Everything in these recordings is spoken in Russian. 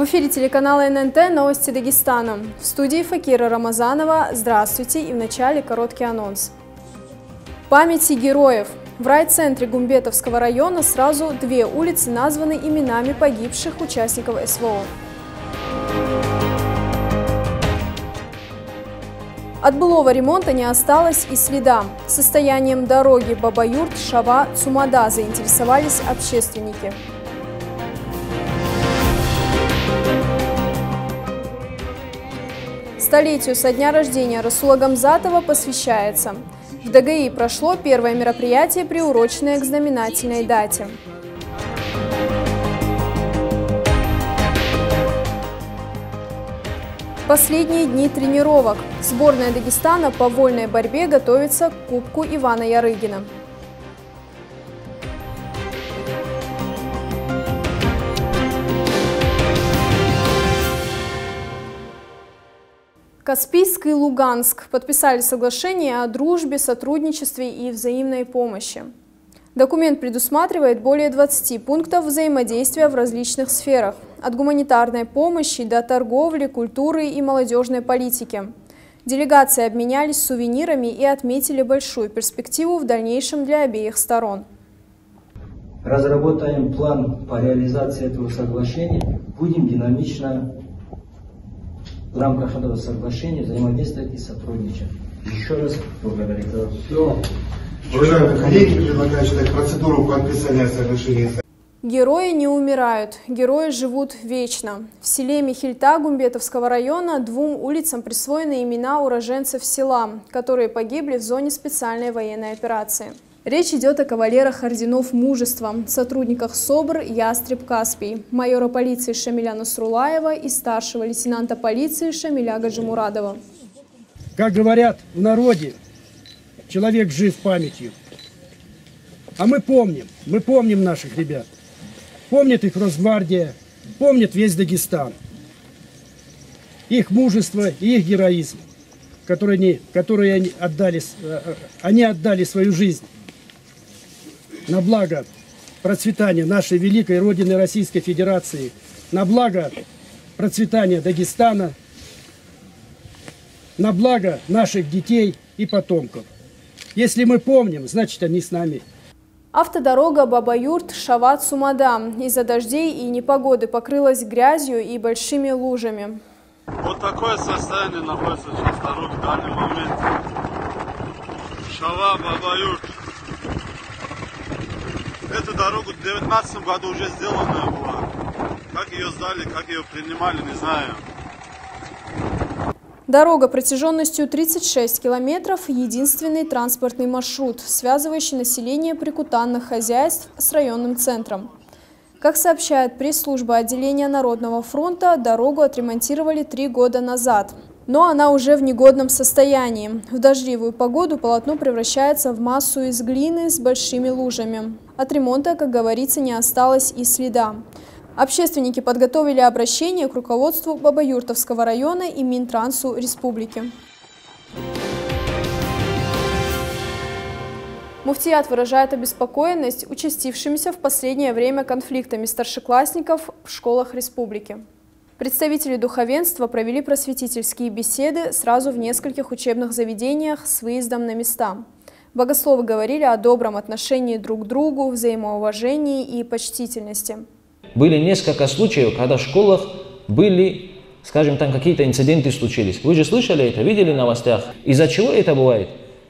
В эфире телеканала ННТ «Новости Дагестана». В студии Факира Рамазанова. Здравствуйте и в начале короткий анонс. Памяти героев. В райцентре Гумбетовского района сразу две улицы названы именами погибших участников СВО. От былого ремонта не осталось и следа. Состоянием дороги Бабаюрт, Шава, Цумада заинтересовались общественники. Столетию со дня рождения Расула Гамзатова посвящается. В ДГИ прошло первое мероприятие, приуроченное к знаменательной дате. Последние дни тренировок. Сборная Дагестана по вольной борьбе готовится к Кубку Ивана Ярыгина. Каспийск и Луганск подписали соглашение о дружбе, сотрудничестве и взаимной помощи. Документ предусматривает более 20 пунктов взаимодействия в различных сферах, от гуманитарной помощи до торговли, культуры и молодежной политики. Делегации обменялись сувенирами и отметили большую перспективу в дальнейшем для обеих сторон. Разработаем план по реализации этого соглашения, будем динамично в рамках этого соглашения взаимодействовать и сотрудничать. Еще раз благодарю. Все. Уважаемые коллеги, предлагаю читать процедуру подписания соглашения. Герои не умирают, герои живут вечно. В селе Михельта Гумбетовского района двум улицам присвоены имена уроженцев села, которые погибли в зоне специальной военной операции. Речь идет о кавалерах орденов мужества, сотрудниках СОБР Ястреб Каспий, майора полиции Шамиля Насрулаева и старшего лейтенанта полиции Шамиля Гаджимурадова. Как говорят в народе, человек жив памятью. А мы помним, мы помним наших ребят. Помнит их Росгвардия, помнит весь Дагестан. Их мужество и их героизм, которые они, которые они, отдали, э, э, они отдали свою жизнь на благо процветания нашей великой Родины Российской Федерации, на благо процветания Дагестана, на благо наших детей и потомков. Если мы помним, значит они с нами. Автодорога Бабаюрт Шават Сумада из-за дождей и непогоды покрылась грязью и большими лужами. Вот такое состояние находится сейчас дороги в данный момент. Шава Бабаюрт. Эту дорогу в 2019 году уже сделанная была. Как ее сдали, как ее принимали, не знаю. Дорога протяженностью 36 километров – единственный транспортный маршрут, связывающий население прикутанных хозяйств с районным центром. Как сообщает пресс-служба отделения Народного фронта, дорогу отремонтировали три года назад. Но она уже в негодном состоянии. В дождливую погоду полотно превращается в массу из глины с большими лужами. От ремонта, как говорится, не осталось и следа. Общественники подготовили обращение к руководству Бабаюртовского района и Минтрансу республики. Муфтият выражает обеспокоенность участившимися в последнее время конфликтами старшеклассников в школах республики. Представители духовенства провели просветительские беседы сразу в нескольких учебных заведениях с выездом на места. Богословы говорили о добром отношении друг к другу, взаимоуважении и почтительности. Были несколько случаев, когда в школах были, скажем, там какие-то инциденты случились. Вы же слышали это, видели в новостях? Из-за чего это бывает?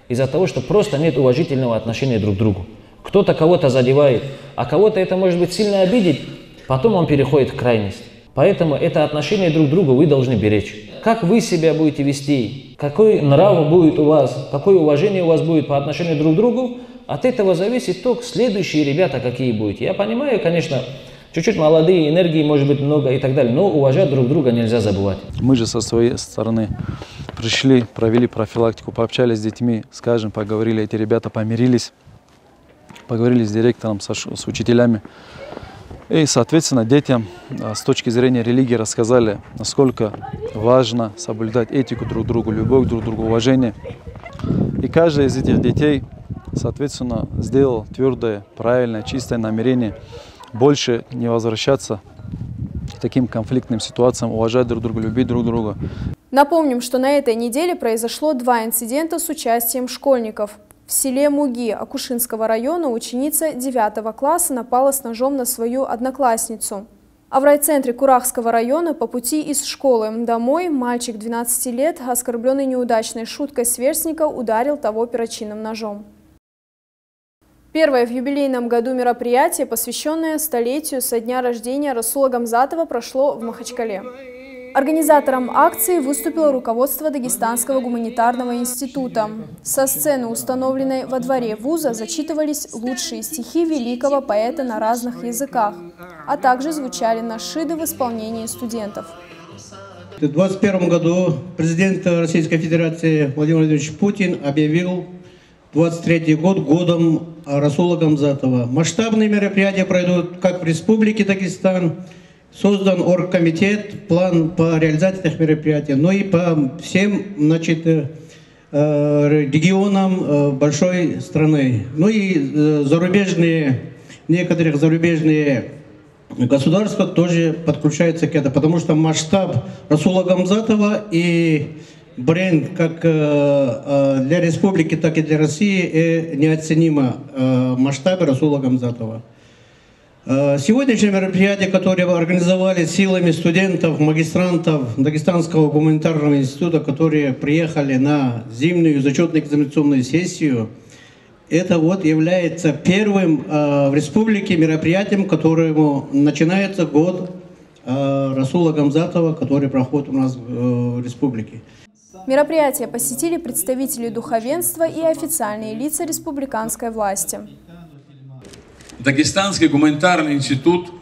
Из-за того, что просто нет уважительного отношения друг к другу. Кто-то кого-то задевает, а кого-то это может быть сильно обидеть, потом он переходит в крайность. Поэтому это отношение друг к другу вы должны беречь. Как вы себя будете вести, какой нрав будет у вас, какое уважение у вас будет по отношению друг к другу, от этого зависит то, следующие ребята какие будете. Я понимаю, конечно, Чуть-чуть молодые, энергии может быть много и так далее, но уважать друг друга нельзя забывать. Мы же со своей стороны пришли, провели профилактику, пообщались с детьми, скажем, поговорили, эти ребята помирились, поговорили с директором, с, с учителями. И, соответственно, детям а, с точки зрения религии рассказали, насколько важно соблюдать этику друг другу, любовь друг другу, уважение. И каждый из этих детей, соответственно, сделал твердое, правильное, чистое намерение – больше не возвращаться к таким конфликтным ситуациям, уважать друг друга, любить друг друга. Напомним, что на этой неделе произошло два инцидента с участием школьников. В селе Муги Акушинского района ученица 9 класса напала с ножом на свою одноклассницу. А в райцентре Курахского района по пути из школы домой мальчик 12 лет, оскорбленный неудачной шуткой сверстника, ударил того перочинным ножом. Первое в юбилейном году мероприятие, посвященное столетию со дня рождения Расула Гамзатова, прошло в Махачкале. Организатором акции выступило руководство Дагестанского гуманитарного института. Со сцены, установленной во дворе вуза, зачитывались лучшие стихи великого поэта на разных языках, а также звучали нашиды в исполнении студентов. В 2021 году президент Российской Федерации Владимир Владимирович Путин объявил 23 год годом Расула Гамзатова. Масштабные мероприятия пройдут как в Республике Дагестан, создан оргкомитет, план по реализации этих мероприятий, но и по всем значит, э, регионам э, большой страны. Ну и э, зарубежные, некоторых зарубежные государства тоже подключаются к этому, потому что масштаб Расула Гамзатова и бренд как для республики, так и для России неоценимо масштабе Расула Гамзатова. Э, сегодняшнее мероприятие, которое организовали силами студентов, магистрантов Дагестанского гуманитарного института, которые приехали на зимнюю зачетную экзаменационную сессию, это вот является первым э, в республике мероприятием, которому начинается год э, Расула Гамзатова, который проходит у нас в республике. Мероприятие посетили представители духовенства и официальные лица республиканской власти. Дагестанский гуманитарный институт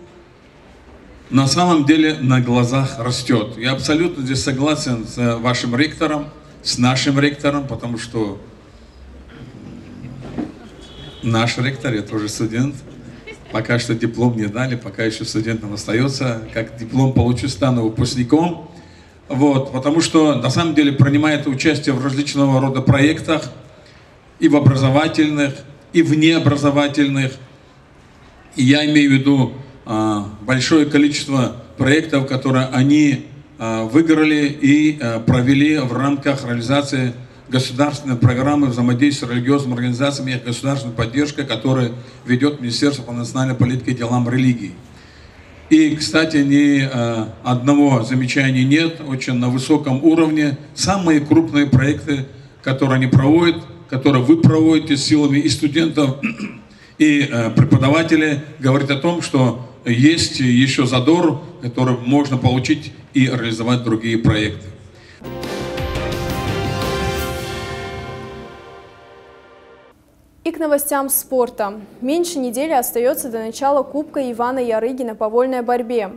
на самом деле на глазах растет. Я абсолютно здесь согласен с вашим ректором, с нашим ректором, потому что наш ректор, я тоже студент, пока что диплом не дали, пока еще студентом остается, как диплом получу, стану выпускником. Вот, потому что на самом деле принимает участие в различного рода проектах, и в образовательных, и в необразовательных, и я имею в виду а, большое количество проектов, которые они а, выиграли и а, провели в рамках реализации государственной программы взаимодействия с религиозными организациями и государственной поддержкой, которую ведет Министерство по национальной политике и делам религии. И, кстати, ни одного замечания нет, очень на высоком уровне. Самые крупные проекты, которые они проводят, которые вы проводите силами и студентов, и э, преподаватели говорят о том, что есть еще задор, который можно получить и реализовать другие проекты. И к новостям спорта. Меньше недели остается до начала Кубка Ивана Ярыгина по вольной борьбе.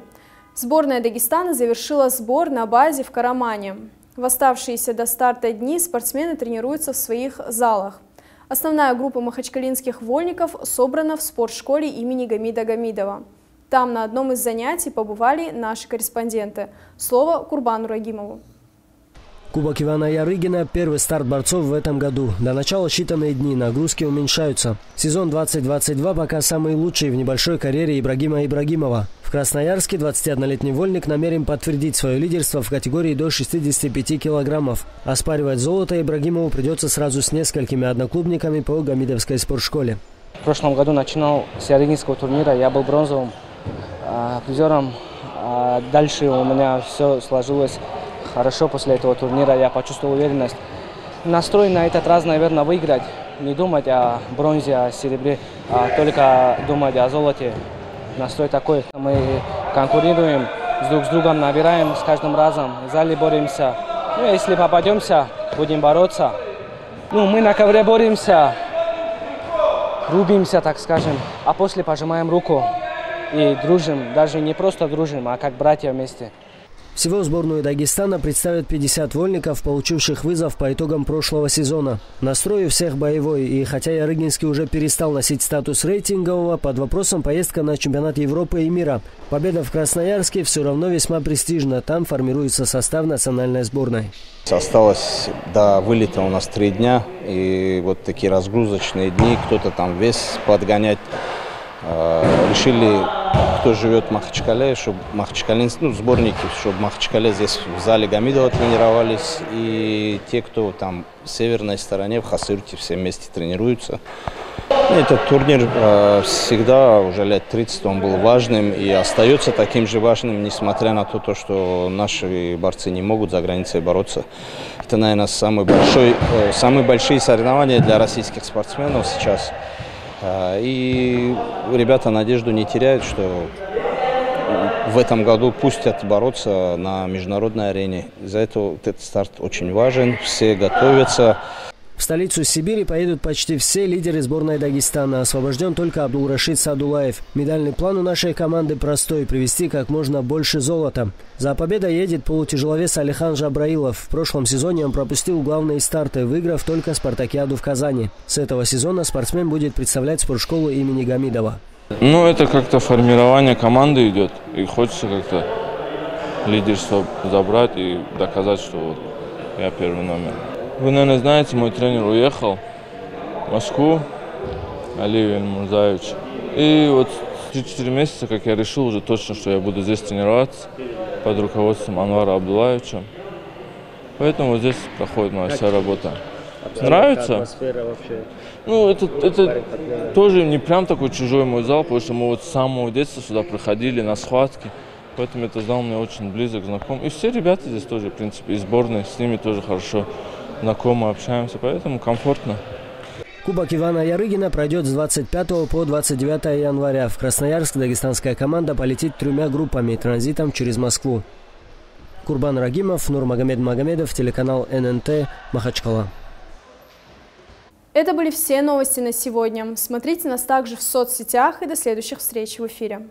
Сборная Дагестана завершила сбор на базе в Карамане. В оставшиеся до старта дни спортсмены тренируются в своих залах. Основная группа махачкалинских вольников собрана в спортшколе имени Гамида Гамидова. Там на одном из занятий побывали наши корреспонденты. Слово Курбану Рагимову. Кубок Ивана Ярыгина – первый старт борцов в этом году. До начала считанные дни, нагрузки уменьшаются. Сезон 2022 пока самый лучший в небольшой карьере Ибрагима Ибрагимова. В Красноярске 21-летний вольник намерен подтвердить свое лидерство в категории до 65 килограммов. Оспаривать золото Ибрагимову придется сразу с несколькими одноклубниками по Гамидовской спортшколе. В прошлом году начинал с Ярыгинского турнира, я был бронзовым а, призером. А дальше у меня все сложилось хорошо после этого турнира, я почувствовал уверенность. Настрой на этот раз, наверное, выиграть. Не думать о бронзе, о серебре, а только думать о золоте. Настрой такой. Мы конкурируем, друг с другом набираем с каждым разом, в зале боремся. Ну, если попадемся, будем бороться. Ну, мы на ковре боремся, рубимся, так скажем, а после пожимаем руку и дружим. Даже не просто дружим, а как братья вместе. Всего сборную Дагестана представят 50 вольников, получивших вызов по итогам прошлого сезона. Настрой у всех боевой, и хотя Ярыгинский уже перестал носить статус рейтингового, под вопросом поездка на чемпионат Европы и мира. Победа в Красноярске все равно весьма престижна, там формируется состав национальной сборной. Осталось до вылета у нас три дня, и вот такие разгрузочные дни, кто-то там вес подгонять решили, кто живет в Махачкале, чтобы Махачкалин, ну, сборники, чтобы Махачкале здесь в зале Гамидова тренировались, и те, кто там в северной стороне, в Хасырте, все вместе тренируются. Ну, этот турнир э, всегда, уже лет 30, он был важным и остается таким же важным, несмотря на то, то, что наши борцы не могут за границей бороться. Это, наверное, э, самые большие соревнования для российских спортсменов сейчас – и ребята надежду не теряют, что в этом году пустят бороться на международной арене. Из-за этого этот старт очень важен, все готовятся. В столицу Сибири поедут почти все лидеры сборной Дагестана. Освобожден только Абдулрашид Садулаев. Медальный план у нашей команды простой – привести как можно больше золота. За победой едет полутяжеловес Алихан Жабраилов. В прошлом сезоне он пропустил главные старты, выиграв только спартакиаду в Казани. С этого сезона спортсмен будет представлять спортшколу имени Гамидова. Ну, это как-то формирование команды идет. И хочется как-то лидерство забрать и доказать, что вот я первый номер. Вы, наверное, знаете, мой тренер уехал в Москву, Алиев Мурзаевич. И вот 3-4 месяца, как я решил уже точно, что я буду здесь тренироваться под руководством Анвара Абдулаевича. Поэтому здесь проходит моя вся работа. Нравится? Атмосфера вообще. Ну, это, это тоже не прям такой чужой мой зал, потому что мы вот с самого детства сюда приходили на схватки. Поэтому этот зал мне очень близок, знаком. И все ребята здесь тоже, в принципе, из сборной, с ними тоже хорошо знакомы, общаемся, поэтому комфортно. Кубок Ивана Ярыгина пройдет с 25 по 29 января. В Красноярск дагестанская команда полетит тремя группами транзитом через Москву. Курбан Рагимов, Нурмагомед Магомедов, телеканал ННТ, Махачкала. Это были все новости на сегодня. Смотрите нас также в соцсетях и до следующих встреч в эфире.